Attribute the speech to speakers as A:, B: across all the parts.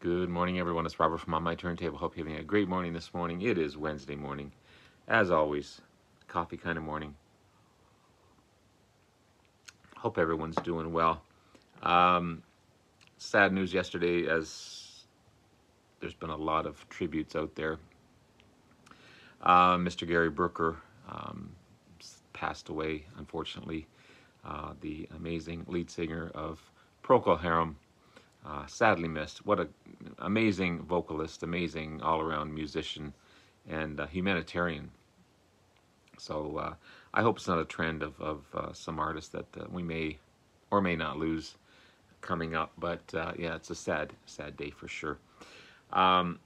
A: Good morning, everyone. It's Robert from On My Turntable. Hope you're having a great morning this morning. It is Wednesday morning. As always, coffee kind of morning. Hope everyone's doing well. Um, sad news yesterday, as there's been a lot of tributes out there. Uh, Mr. Gary Brooker um, passed away, unfortunately. Uh, the amazing lead singer of Procol Harum uh, sadly missed. What an amazing vocalist, amazing all-around musician, and uh, humanitarian. So uh, I hope it's not a trend of, of uh, some artists that uh, we may or may not lose coming up. But uh, yeah, it's a sad, sad day for sure. Um,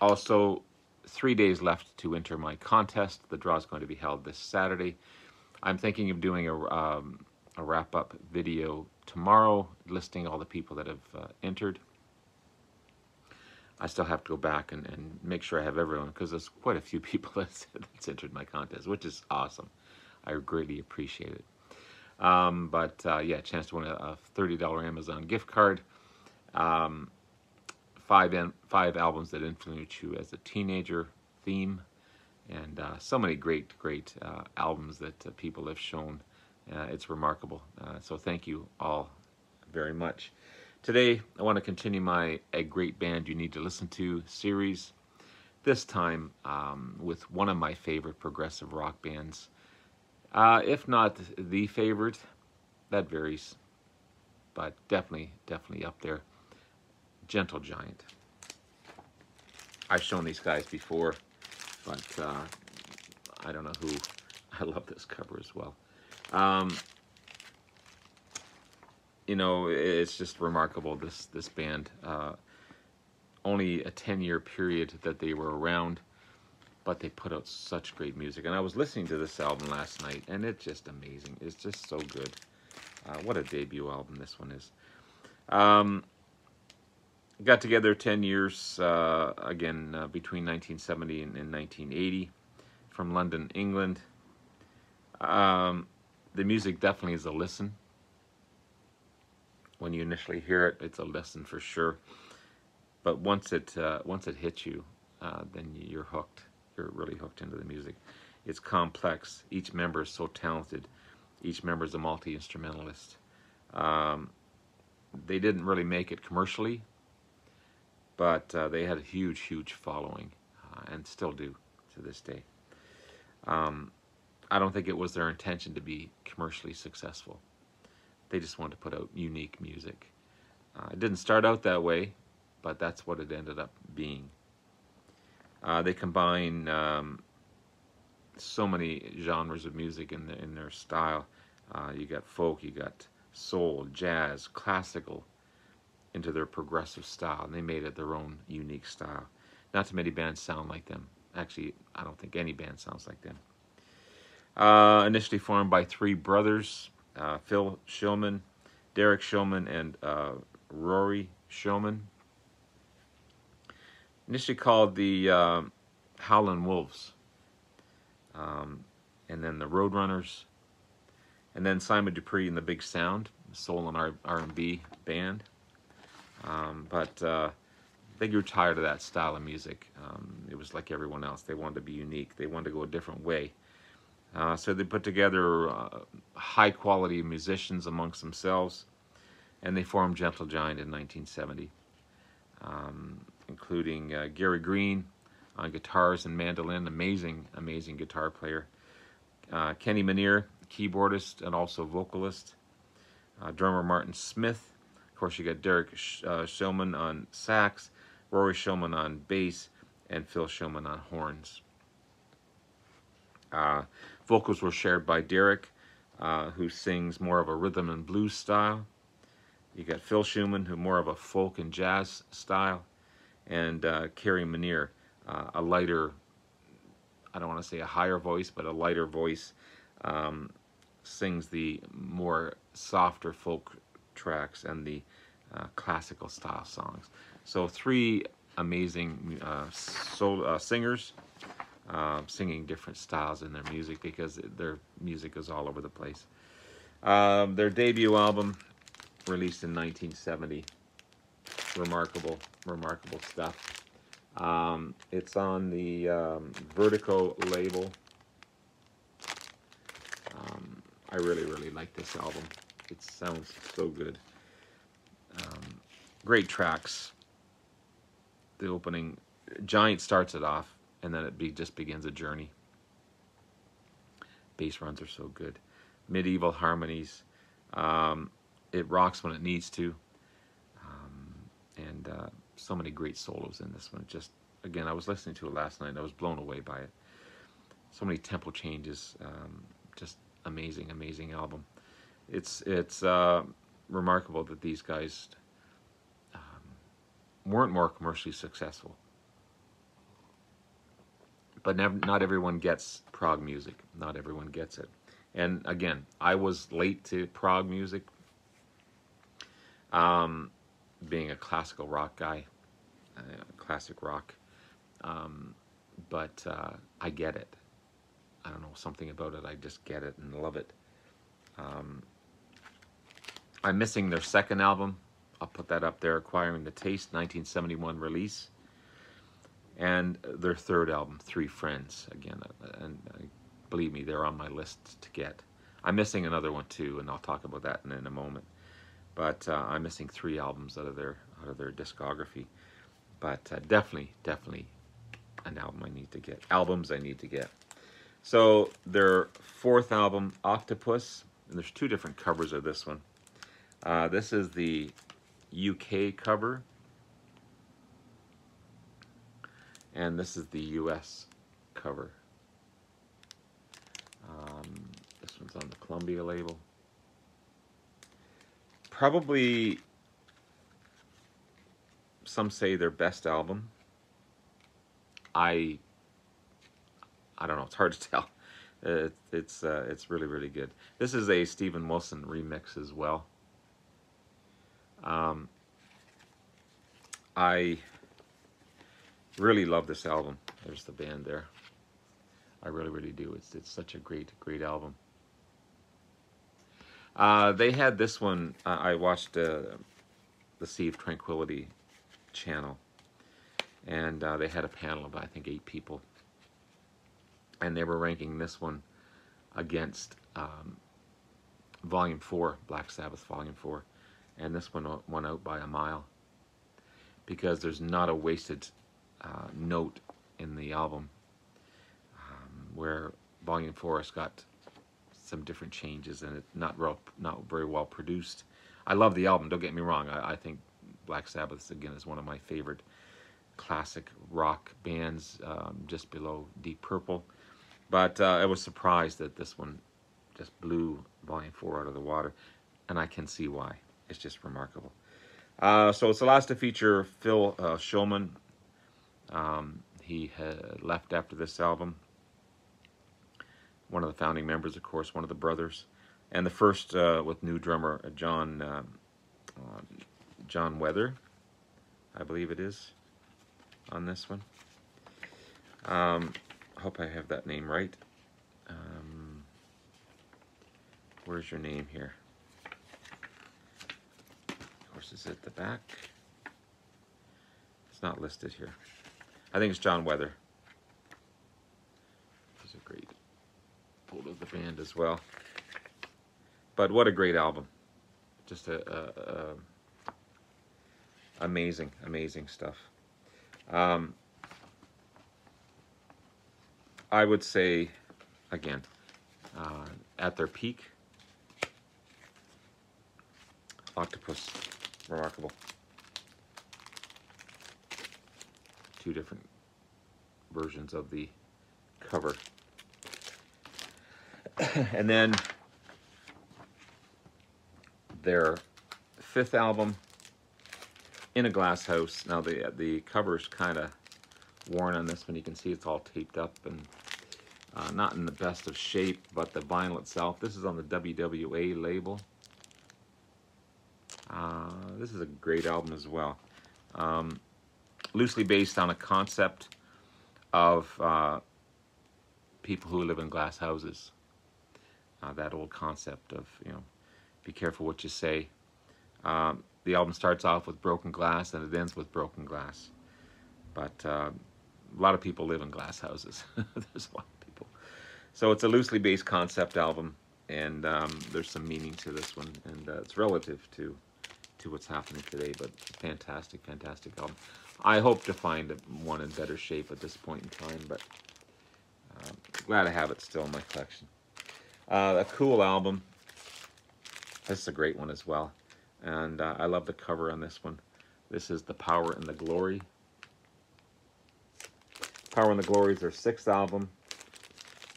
A: also, three days left to enter my contest. The draw is going to be held this Saturday. I'm thinking of doing a, um, a wrap-up video tomorrow listing all the people that have uh, entered. I still have to go back and, and make sure I have everyone because there's quite a few people that's, that's, entered my contest, which is awesome. I greatly appreciate it. Um, but uh, yeah, chance to win a, a, $30 Amazon gift card. Um, five, five albums that influenced you as a teenager theme. And uh, so many great, great uh, albums that uh, people have shown it's remarkable. Uh, so thank you all very much. Today, I want to continue my A Great Band You Need to Listen To series, this time um, with one of my favorite progressive rock bands. Uh, if not the favorite, that varies, but definitely, definitely up there. Gentle Giant. I've shown these guys before, but uh, I don't know who. I love this cover as well. Um, you know, it's just remarkable. This this band, uh, only a ten year period that they were around, but they put out such great music. And I was listening to this album last night, and it's just amazing. It's just so good. Uh, what a debut album this one is. Um, got together 10 years, uh, again, uh, between 1970 and, and, 1980 from London, England. Um, the music definitely is a listen. When you initially hear it, it's a listen for sure. But once it uh, once it hits you, uh, then you're hooked. You're really hooked into the music. It's complex. Each member is so talented. Each member is a multi-instrumentalist. Um, they didn't really make it commercially, but uh, they had a huge, huge following, uh, and still do to this day. Um, I don't think it was their intention to be commercially successful. They just wanted to put out unique music. Uh, it didn't start out that way, but that's what it ended up being. Uh, they combine um, so many genres of music in, the, in their style. Uh, you got folk, you got soul, jazz, classical, into their progressive style, and they made it their own unique style. Not too many bands sound like them. Actually, I don't think any band sounds like them. Uh, initially formed by three brothers, uh, Phil Shulman, Derek Shulman, and uh, Rory Shulman. Initially called the um, Howlin' Wolves, um, and then the Roadrunners, and then Simon Dupree and the Big Sound, soul and R&B band. Um, but uh, they grew tired of that style of music. Um, it was like everyone else. They wanted to be unique. They wanted to go a different way. Uh, so they put together uh, high quality musicians amongst themselves and they formed Gentle Giant in 1970, um, including uh, Gary Green on guitars and mandolin, amazing, amazing guitar player. Uh, Kenny Minnear, keyboardist and also vocalist. Uh, drummer Martin Smith. Of course, you got Derek Sh uh, on sax, Rory Shulman on bass, and Phil Shulman on horns. Uh, vocals were shared by Derek, uh, who sings more of a rhythm and blues style. You got Phil Shulman, who more of a folk and jazz style, and uh, Kerry Minnear, uh, a lighter, I don't want to say a higher voice, but a lighter voice, um, sings the more softer folk tracks and the uh, classical style songs. So three amazing uh, soul, uh, singers uh, singing different styles in their music because their music is all over the place. Um, their debut album, released in 1970, remarkable, remarkable stuff. Um, it's on the um, Vertigo label. Um, I really, really like this album. It sounds so good. Um, great tracks. The opening, Giant starts it off, and then it be, just begins a journey. Bass runs are so good. Medieval harmonies. Um, it rocks when it needs to. Um, and uh, so many great solos in this one. Just, again, I was listening to it last night, and I was blown away by it. So many tempo changes. Um, just amazing, amazing album. It's, it's uh, remarkable that these guys um, weren't more commercially successful. But never, not everyone gets prog music. Not everyone gets it. And again, I was late to prog music, um, being a classical rock guy, uh, classic rock. Um, but uh, I get it. I don't know, something about it. I just get it and love it. Um, I'm missing their second album. I'll put that up there, Acquiring the Taste, 1971 release. And their third album, Three Friends, again. And uh, believe me, they're on my list to get. I'm missing another one too, and I'll talk about that in, in a moment. But uh, I'm missing three albums out of their out of their discography. But uh, definitely, definitely an album I need to get. Albums I need to get. So their fourth album, Octopus, and there's two different covers of this one. Uh, this is the UK cover, and this is the US cover. Um, this one's on the Columbia label. Probably, some say their best album. I, I don't know. It's hard to tell. It, it's uh, it's really really good. This is a Steven Wilson remix as well. Um, I really love this album. There's the band there. I really, really do. It's it's such a great, great album. Uh, they had this one. Uh, I watched uh, the Sea of Tranquility channel, and uh, they had a panel of I think eight people, and they were ranking this one against um, Volume Four, Black Sabbath Volume Four, and this one won out by a mile because there's not a wasted uh, note in the album where Volume Four has got some different changes and it's not real, not very well produced. I love the album. Don't get me wrong. I, I think Black Sabbath again is one of my favorite classic rock bands, um, just below Deep Purple. But uh, I was surprised that this one just blew Volume Four out of the water, and I can see why. It's just remarkable. Uh, so it's the last to feature Phil uh, Shulman. Um, he left after this album one of the founding members, of course, one of the brothers, and the first uh, with new drummer uh, John uh, uh, John Weather, I believe it is, on this one. Um, hope I have that name right. Um, where's your name here? Of course, is at the back? It's not listed here. I think it's John Weather. He's a great photo of the band as well. But what a great album. Just a, a, a amazing, amazing stuff. Um, I would say, again, uh, at their peak, Octopus, remarkable. Two different versions of the cover. and then their fifth album, In a Glass House. Now the the cover's kind of worn on this one. You can see it's all taped up and uh, not in the best of shape, but the vinyl itself. This is on the WWA label. Uh, this is a great album as well. Um, loosely based on a concept of uh, people who live in glass houses uh, that old concept of, you know, be careful what you say. Um, the album starts off with Broken Glass and it ends with Broken Glass. But uh, a lot of people live in glass houses. there's a lot of people. So it's a loosely based concept album, and um, there's some meaning to this one, and uh, it's relative to to what's happening today. But fantastic, fantastic album. I hope to find one in better shape at this point in time, but uh, glad I have it still in my collection. Uh, a cool album. This is a great one as well, and uh, I love the cover on this one. This is The Power and the Glory. Power and the Glory is their sixth album.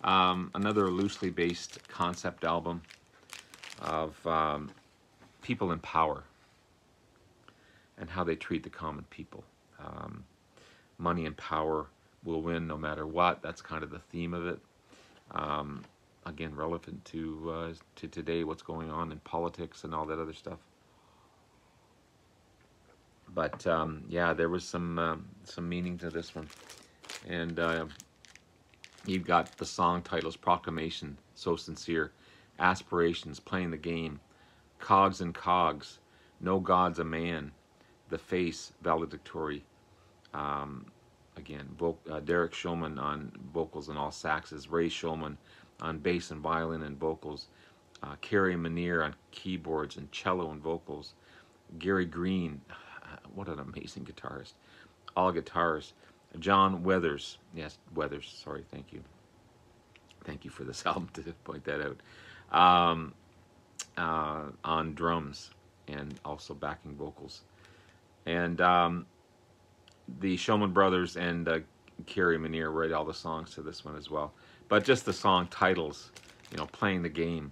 A: Um, another loosely based concept album of um, people in power and how they treat the common people. Um, money and power will win no matter what. That's kind of the theme of it. Um, again, relevant to uh, to today, what's going on in politics and all that other stuff. But um, yeah, there was some um, some meaning to this one, and uh, you've got the song titles: "Proclamation," "So Sincere," "Aspirations," "Playing the Game," "Cogs and Cogs," "No God's a Man," "The Face," "Valedictory." Um, again, uh, Derek Shulman on vocals and all saxes, Ray Shulman on bass and violin and vocals, uh, Kerry Minnear on keyboards and cello and vocals, Gary Green, what an amazing guitarist, all guitars, John Weathers, yes, Weathers, sorry, thank you. Thank you for this album to point that out. Um, uh, on drums and also backing vocals. And um, the Shulman Brothers and uh, Kerry Minnear wrote all the songs to this one as well. But just the song titles, you know, playing the game,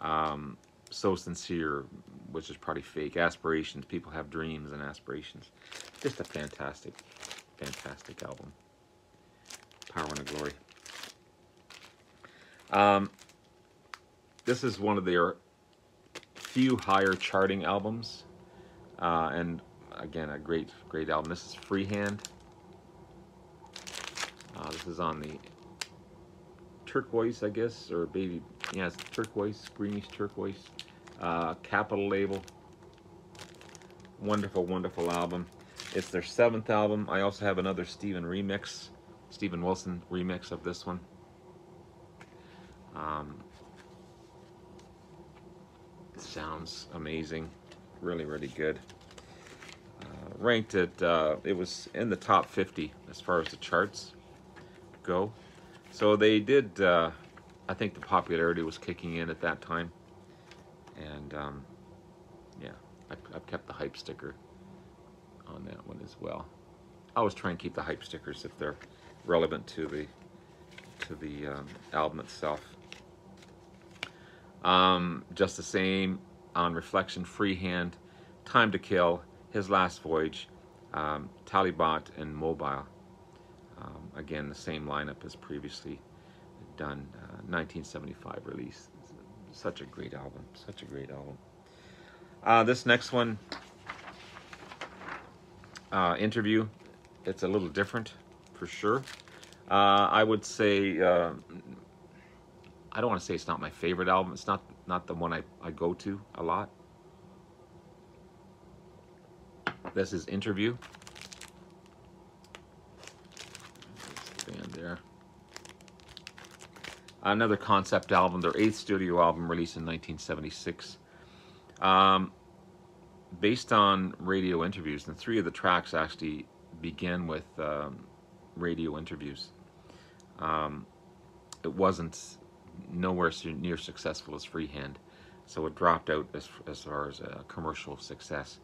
A: um, so sincere, which is probably fake. Aspirations, people have dreams and aspirations. Just a fantastic, fantastic album. Power and Glory. Um, this is one of their few higher charting albums, uh, and again, a great, great album. This is Freehand. Uh, this is on the turquoise, I guess, or baby, yeah, it's turquoise, greenish turquoise, uh, Capitol label. Wonderful, wonderful album. It's their seventh album. I also have another Steven remix, Steven Wilson remix of this one. Um, sounds amazing, really, really good ranked at, uh, it was in the top 50 as far as the charts go. So they did, uh, I think the popularity was kicking in at that time. And um, yeah, I, I've kept the hype sticker on that one as well. I always try and keep the hype stickers if they're relevant to the to the um, album itself. Um, just the same on Reflection, Freehand, Time to Kill, his last voyage, um, Talybont and Mobile. Um, again, the same lineup as previously done, uh, 1975 release. Such a great album, such a great album. Uh, this next one, uh, interview, it's a little different for sure. Uh, I would say, uh, I don't want to say it's not my favorite album. It's not not the one I, I go to a lot. This is Interview. Band there. Another concept album, their eighth studio album released in 1976. Um, based on radio interviews, and three of the tracks actually begin with um, radio interviews. Um, it wasn't nowhere near successful as Freehand, so it dropped out as, as far as a commercial success.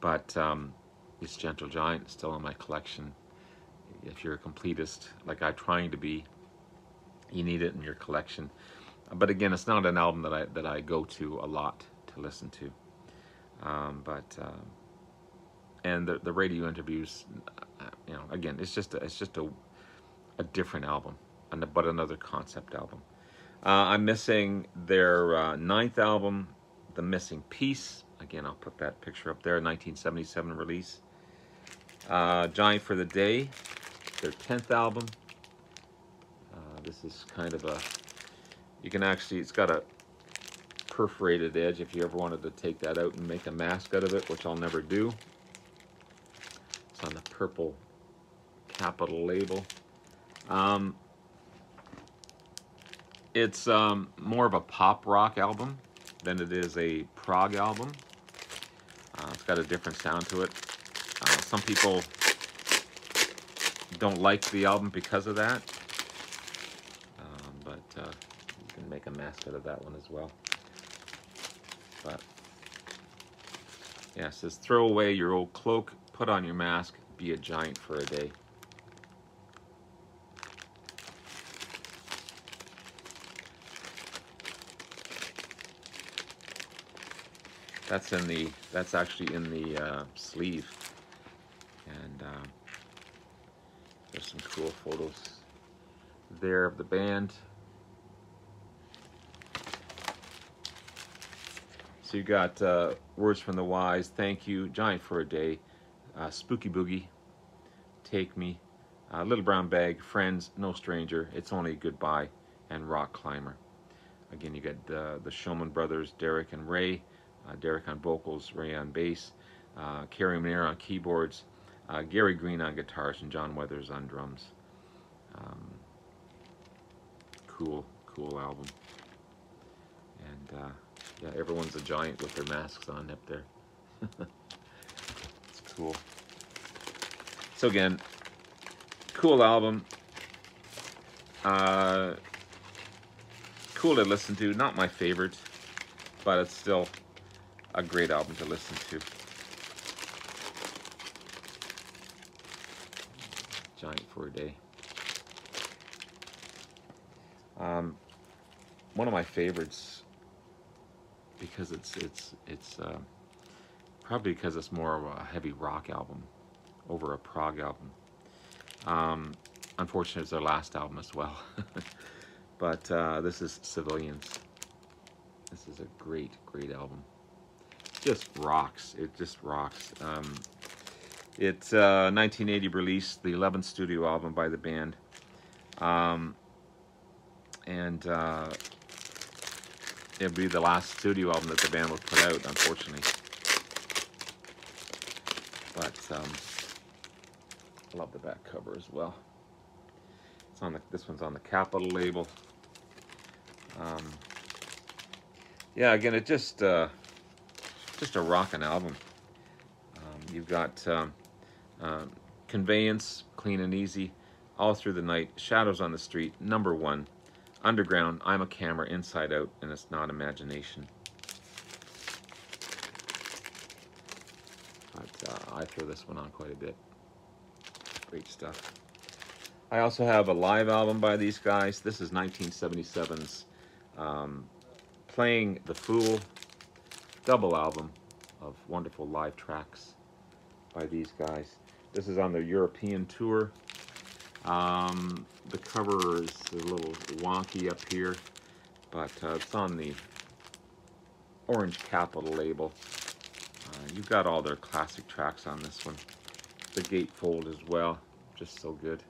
A: But um, this Gentle Giant is still in my collection. If you're a completist, like I'm trying to be, you need it in your collection. But again, it's not an album that I that I go to a lot to listen to. Um, but uh, and the the radio interviews, uh, you know, again, it's just a, it's just a a different album, and but another concept album. Uh, I'm missing their uh, ninth album, The Missing Piece. Again, I'll put that picture up there, 1977 release. Uh, Giant for the Day, their 10th album. Uh, this is kind of a, you can actually, it's got a perforated edge if you ever wanted to take that out and make a mask out of it, which I'll never do. It's on the purple Capitol label. Um, it's um, more of a pop rock album than it is a prog album. Got a different sound to it. Uh, some people don't like the album because of that. Um, but uh, you can make a mask out of that one as well. But yeah, it says throw away your old cloak, put on your mask, be a giant for a day. That's in the, that's actually in the uh, sleeve. And uh, there's some cool photos there of the band. So you got uh, Words from the Wise, Thank You, Giant for a Day, uh, Spooky Boogie, Take Me, uh, Little Brown Bag, Friends, No Stranger, It's Only Goodbye, and Rock Climber. Again, you got the the Shulman brothers, Derek and Ray, uh, Derek on vocals, Ray on bass, uh, Kerry Minnear on keyboards, uh, Gary Green on guitars, and John Weathers on drums. Um, cool, cool album. And uh, yeah, everyone's a giant with their masks on up there. it's cool. So again, cool album. Uh, cool to listen to. Not my favorite, but it's still a great album to listen to. Giant for a day. Um, one of my favorites because it's it's it's uh, probably because it's more of a heavy rock album over a prog album. Um, unfortunately, it's their last album as well. but uh, this is Civilians. This is a great, great album just rocks. It just rocks. Um, it's uh, 1980 release, the 11th studio album by the band. Um, and uh, it'll be the last studio album that the band will put out, unfortunately. But um, I love the back cover as well. It's on the. This one's on the Capitol label. Um, yeah, again, it just. Uh, just a rocking album. Um, you've got um, uh, Convenience, Clean and Easy, All Through the Night, Shadows on the Street, Number One, Underground, I'm a Camera, Inside Out, and It's Not Imagination. But uh, I throw this one on quite a bit. Great stuff. I also have a live album by these guys. This is 1977's um, Playing the Fool double album of wonderful live tracks by these guys. This is on their European tour. Um, the cover is a little wonky up here, but uh, it's on the Orange Capitol label. Uh, you've got all their classic tracks on this one. The gatefold as well, just so good.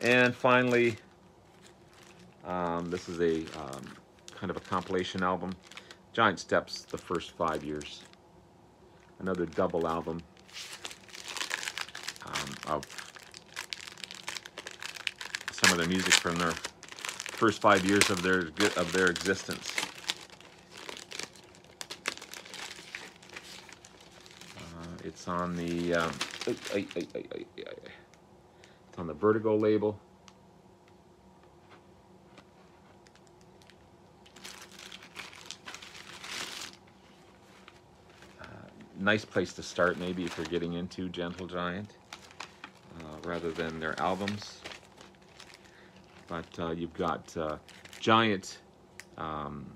A: And finally, um, this is a um, kind of a compilation album. Giant Steps, the first five years. Another double album um, of some of the music from their first five years of their of their existence. Uh, it's on the um, it's on the Vertigo label. Nice place to start maybe if you're getting into Gentle Giant uh, rather than their albums. But uh, you've got uh, Giant, um,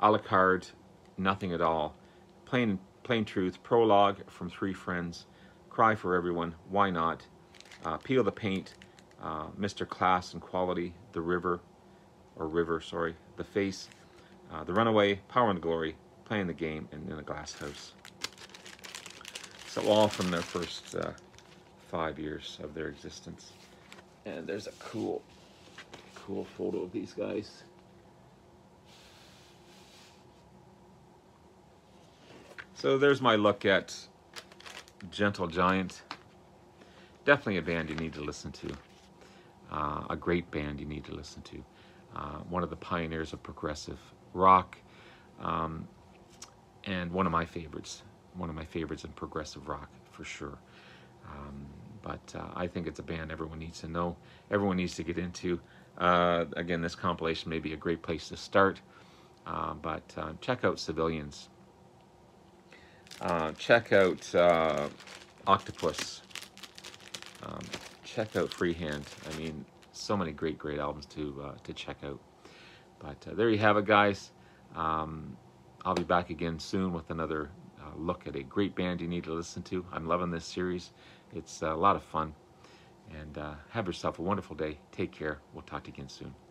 A: a la carte, Nothing at All, Plain, Plain Truth, Prologue from Three Friends, Cry for Everyone, Why Not, uh, Peel the Paint, uh, Mr. Class and Quality, The River, or River, sorry, The Face, uh, The Runaway, Power and Glory, Playing the Game, and In a Glass House. So all from their first uh, five years of their existence. And there's a cool, cool photo of these guys. So there's my look at Gentle Giant. Definitely a band you need to listen to. Uh, a great band you need to listen to. Uh, one of the pioneers of progressive rock um, and one of my favorites. One of my favorites in progressive rock for sure. Um, but uh, I think it's a band everyone needs to know, everyone needs to get into. Uh, again, this compilation may be a great place to start, uh, but uh, check out Civilians. Uh, check out uh, Octopus. Um, check out Freehand. I mean, so many great, great albums to to check out. But there you have it, guys. Um, I'll be back again soon with another look at a great band you need to listen to. I'm loving this series. It's a lot of fun. And uh, have yourself a wonderful day. Take care. We'll talk to you again soon.